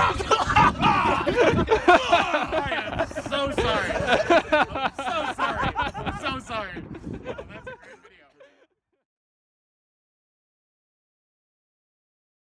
I'm oh, so sorry. I'm so sorry. I'm so sorry. That's